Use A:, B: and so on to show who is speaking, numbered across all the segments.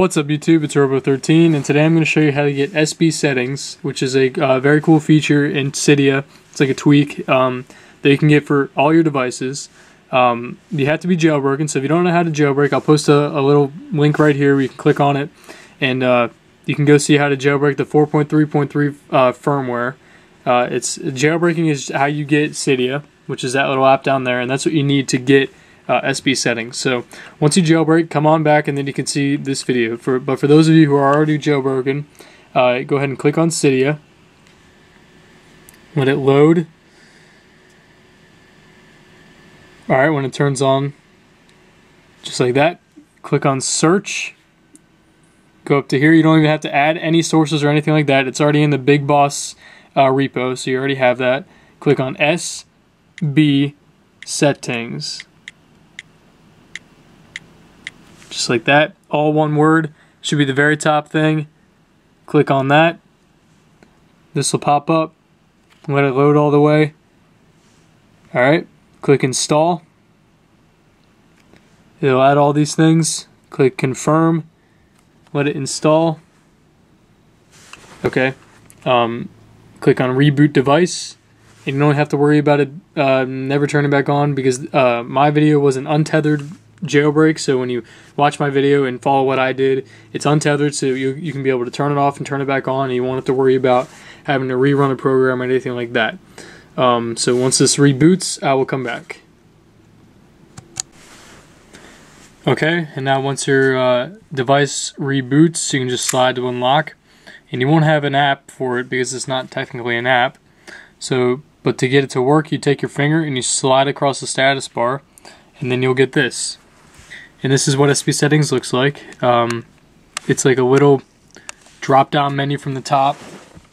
A: What's up YouTube, it's Robo13 and today I'm going to show you how to get SB settings, which is a uh, very cool feature in Cydia. It's like a tweak um, that you can get for all your devices. Um, you have to be jailbroken, so if you don't know how to jailbreak, I'll post a, a little link right here where you can click on it and uh, you can go see how to jailbreak the 4.3.3 uh, firmware. Uh, it's Jailbreaking is how you get Cydia, which is that little app down there, and that's what you need to get uh, SB settings. So once you jailbreak, come on back and then you can see this video. For But for those of you who are already jailbroken, uh, go ahead and click on Cydia. Let it load. Alright, when it turns on, just like that, click on search. Go up to here. You don't even have to add any sources or anything like that. It's already in the Big Boss uh, repo, so you already have that. Click on SB settings. Just like that. All one word. Should be the very top thing. Click on that. This will pop up. Let it load all the way. Alright, click install. It'll add all these things. Click confirm. Let it install. Okay. Um, click on reboot device. And you don't have to worry about it uh, never turning back on because uh, my video was an untethered jailbreak. So when you watch my video and follow what I did, it's untethered, so you, you can be able to turn it off and turn it back on. And you won't have to worry about having to rerun a program or anything like that. Um, so once this reboots, I will come back. Okay, and now once your uh, device reboots, you can just slide to unlock. And you won't have an app for it because it's not technically an app. So, but to get it to work, you take your finger and you slide across the status bar, and then you'll get this. And this is what SB settings looks like. Um, it's like a little drop down menu from the top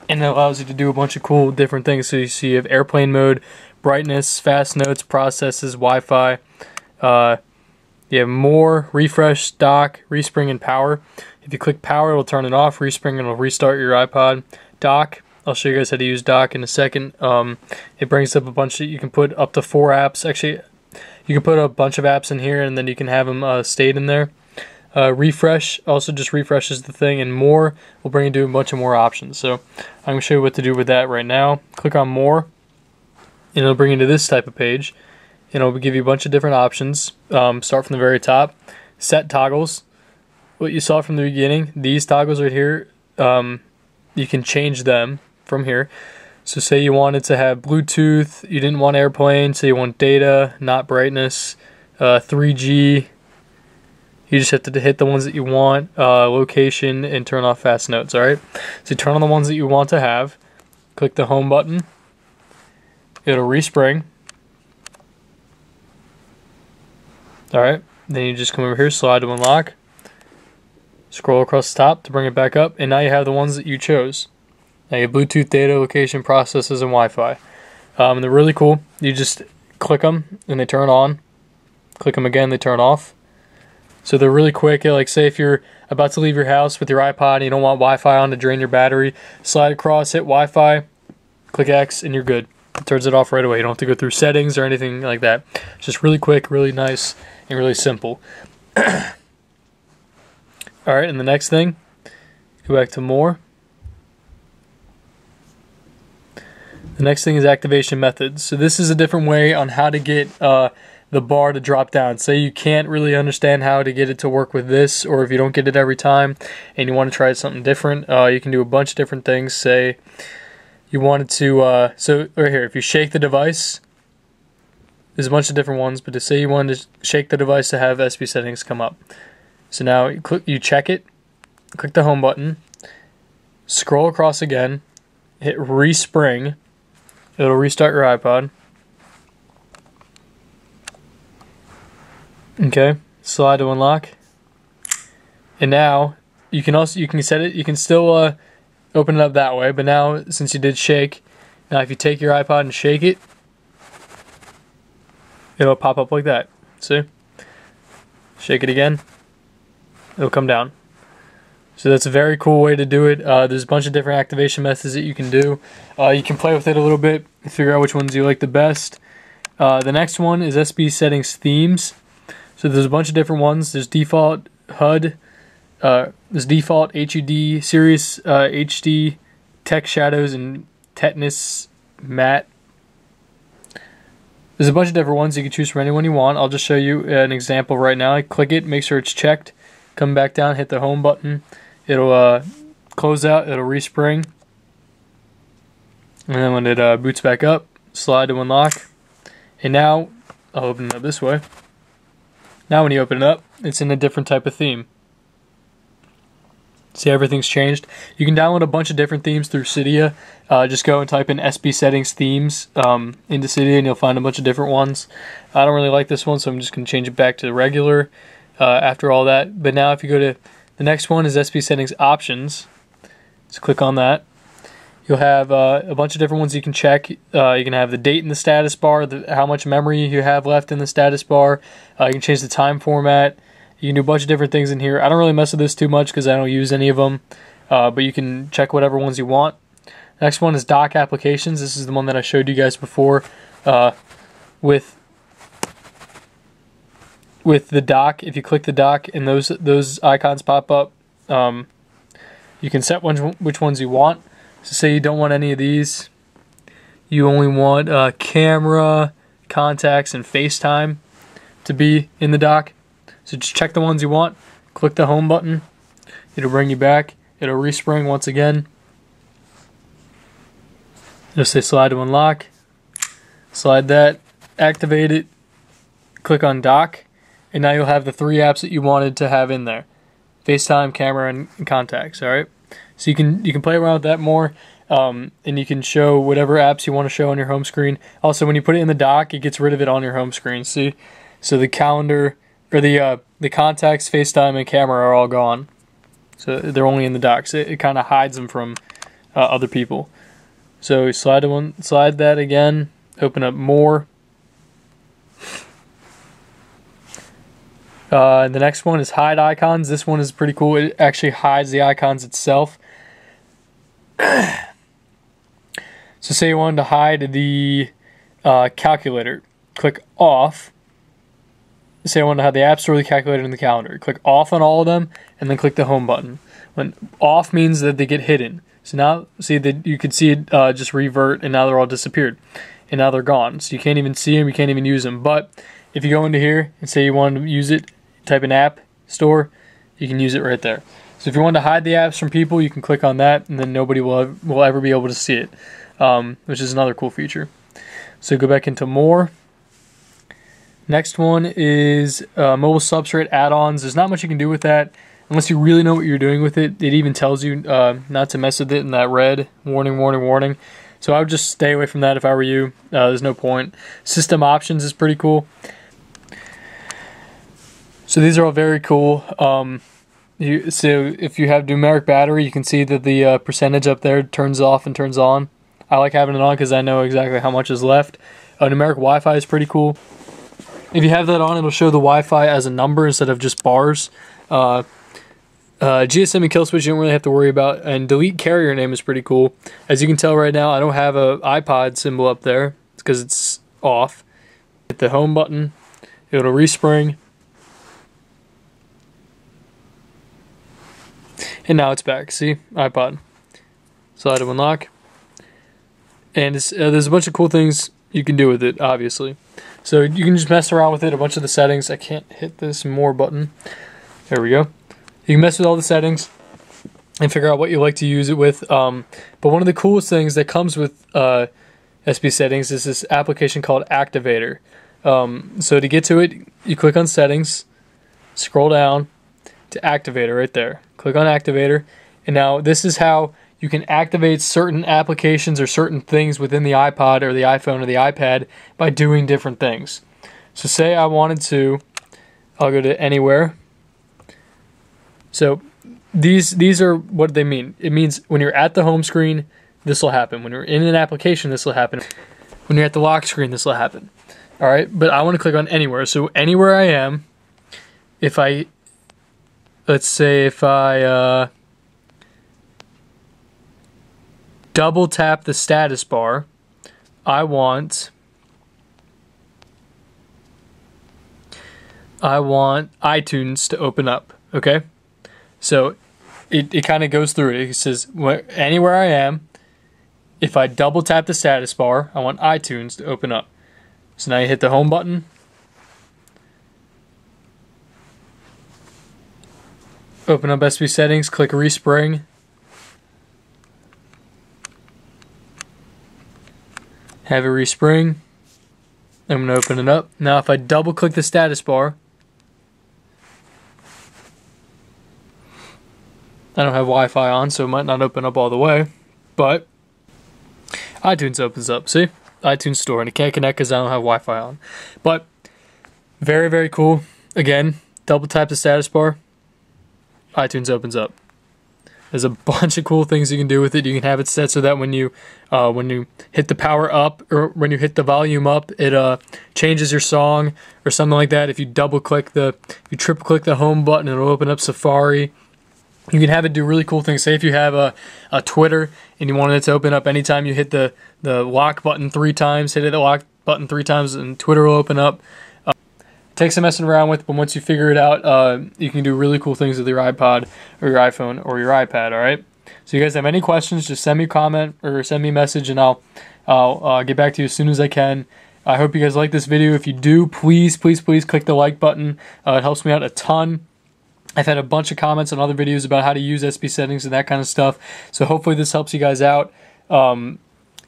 A: and it allows you to do a bunch of cool different things. So you see you have airplane mode, brightness, fast notes, processes, Wi-Fi. Uh, you have more, refresh, dock, respring, and power. If you click power, it'll turn it off. Respring, it'll restart your iPod. Dock, I'll show you guys how to use dock in a second. Um, it brings up a bunch that you can put up to four apps. Actually, you can put a bunch of apps in here and then you can have them uh, stayed in there. Uh, refresh also just refreshes the thing and more will bring you to a bunch of more options. So I'm going to show you what to do with that right now. Click on more and it'll bring you to this type of page and it'll give you a bunch of different options. Um, start from the very top. Set toggles. What you saw from the beginning, these toggles right here, um, you can change them from here. So say you wanted to have Bluetooth, you didn't want airplane, so you want data, not brightness, uh, 3G. You just have to hit the ones that you want, uh, location, and turn off fast notes, alright? So turn on the ones that you want to have, click the home button, it'll respring. Alright, then you just come over here, slide to unlock, scroll across the top to bring it back up, and now you have the ones that you chose. Now you have Bluetooth data, location, processes, and Wi-Fi. Um, they're really cool. You just click them and they turn on. Click them again, they turn off. So they're really quick. Like say if you're about to leave your house with your iPod and you don't want Wi-Fi on to drain your battery, slide across, hit Wi-Fi, click X, and you're good. It turns it off right away. You don't have to go through settings or anything like that. It's just really quick, really nice, and really simple. All right, and the next thing, go back to more. The next thing is activation methods. So this is a different way on how to get uh, the bar to drop down. Say you can't really understand how to get it to work with this, or if you don't get it every time and you want to try something different, uh, you can do a bunch of different things. Say you wanted to, uh, so right here, if you shake the device, there's a bunch of different ones, but to say you wanted to shake the device to have SB settings come up. So now you, click, you check it, click the home button, scroll across again, hit respring, It'll restart your iPod. Okay, slide to unlock. And now you can also you can set it. You can still uh, open it up that way. But now since you did shake, now if you take your iPod and shake it, it'll pop up like that. See? Shake it again. It'll come down. So that's a very cool way to do it. Uh, there's a bunch of different activation methods that you can do. Uh, you can play with it a little bit, figure out which ones you like the best. Uh, the next one is SB settings themes. So there's a bunch of different ones. There's default HUD, uh, this default HUD, Sirius uh, HD, Tech Shadows, and Tetanus Matte. There's a bunch of different ones you can choose from anyone you want. I'll just show you an example right now. I click it, make sure it's checked, come back down, hit the home button. It'll uh, close out, it'll respring. And then when it uh, boots back up, slide to unlock. And now, I'll open it up this way. Now when you open it up, it's in a different type of theme. See, everything's changed. You can download a bunch of different themes through Cydia. Uh, just go and type in SB settings themes um, into Cydia and you'll find a bunch of different ones. I don't really like this one, so I'm just going to change it back to the regular uh, after all that. But now if you go to the next one is SB settings options. So click on that. You'll have uh, a bunch of different ones you can check. Uh, you can have the date in the status bar, the, how much memory you have left in the status bar. Uh, you can change the time format. You can do a bunch of different things in here. I don't really mess with this too much because I don't use any of them, uh, but you can check whatever ones you want. Next one is dock applications. This is the one that I showed you guys before uh, with with the dock. If you click the dock and those those icons pop up, um, you can set which, which ones you want. So say you don't want any of these. You only want uh, camera, contacts, and FaceTime to be in the dock. So just check the ones you want, click the home button, it'll bring you back, it'll respring once again. It'll say slide to unlock, slide that, activate it, click on dock, and now you'll have the three apps that you wanted to have in there. FaceTime, camera, and contacts, alright? So you can you can play around with that more. Um, and you can show whatever apps you want to show on your home screen. Also, when you put it in the dock, it gets rid of it on your home screen. See, so the calendar or the uh, the contacts, FaceTime, and camera are all gone. So they're only in the dock. So it, it kind of hides them from uh, other people. So slide one, slide that again. Open up more. Uh, the next one is hide icons. This one is pretty cool. It actually hides the icons itself. so say you wanted to hide the uh, calculator. Click off say I want to have the App Store, the calculator, and the calendar. Click off on all of them, and then click the home button. When off means that they get hidden. So now, see that you can see it uh, just revert, and now they're all disappeared, and now they're gone. So you can't even see them, you can't even use them. But if you go into here and say you want to use it, type in App Store, you can use it right there. So if you want to hide the apps from people, you can click on that, and then nobody will will ever be able to see it, um, which is another cool feature. So go back into More Next one is uh, mobile substrate add-ons. There's not much you can do with that unless you really know what you're doing with it. It even tells you uh, not to mess with it in that red warning, warning, warning. So I would just stay away from that if I were you. Uh, there's no point. System options is pretty cool. So these are all very cool. Um, you, so if you have numeric battery, you can see that the uh, percentage up there turns off and turns on. I like having it on because I know exactly how much is left. Uh, numeric Wi-Fi is pretty cool. If you have that on, it'll show the Wi-Fi as a number instead of just bars. Uh, uh, GSM and kill switch you don't really have to worry about. And delete carrier name is pretty cool. As you can tell right now, I don't have a iPod symbol up there because it's off. Hit the home button. It'll respring. And now it's back. See? iPod. Slide to unlock. And uh, there's a bunch of cool things you can do with it, obviously. So you can just mess around with it, a bunch of the settings. I can't hit this more button. There we go. You can mess with all the settings and figure out what you like to use it with. Um, but one of the coolest things that comes with uh, SB settings is this application called Activator. Um, so to get to it, you click on settings, scroll down Activator right there. Click on Activator. And now this is how you can activate certain applications or certain things within the iPod or the iPhone or the iPad by doing different things. So say I wanted to, I'll go to anywhere. So these these are what they mean. It means when you're at the home screen, this will happen. When you're in an application, this will happen. When you're at the lock screen, this will happen. All right, but I want to click on anywhere. So anywhere I am, if I, let's say if I, uh, double tap the status bar, I want I want iTunes to open up, okay? So it, it kind of goes through it. It says anywhere I am, if I double tap the status bar, I want iTunes to open up. So now you hit the home button. Open up SB settings, click respring. Have it respring. I'm going to open it up. Now if I double click the status bar, I don't have Wi-Fi on, so it might not open up all the way, but iTunes opens up. See? iTunes Store, and it can't connect because I don't have Wi-Fi on. But very, very cool. Again, double tap the status bar, iTunes opens up. There's a bunch of cool things you can do with it. You can have it set so that when you uh, when you hit the power up or when you hit the volume up, it uh, changes your song or something like that. If you double click the, you triple click the home button, it'll open up Safari. You can have it do really cool things. Say if you have a, a Twitter and you wanted it to open up anytime you hit the, the lock button three times, hit the lock button three times, and Twitter will open up. Takes some messing around with, but once you figure it out, uh, you can do really cool things with your iPod or your iPhone or your iPad. All right. So you guys have any questions, just send me a comment or send me a message, and I'll I'll uh, get back to you as soon as I can. I hope you guys like this video. If you do, please, please, please click the like button. Uh, it helps me out a ton. I've had a bunch of comments on other videos about how to use SB settings and that kind of stuff. So hopefully this helps you guys out. Um,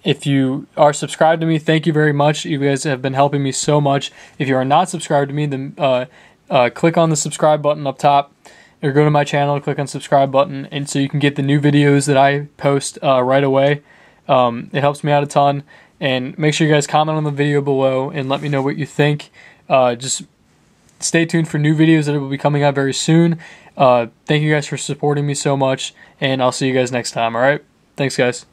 A: if you are subscribed to me, thank you very much. You guys have been helping me so much. If you are not subscribed to me, then uh, uh, click on the subscribe button up top or go to my channel, click on subscribe button, and so you can get the new videos that I post uh, right away. Um, it helps me out a ton. And make sure you guys comment on the video below and let me know what you think. Uh, just stay tuned for new videos that will be coming out very soon. Uh, thank you guys for supporting me so much, and I'll see you guys next time, alright? Thanks, guys.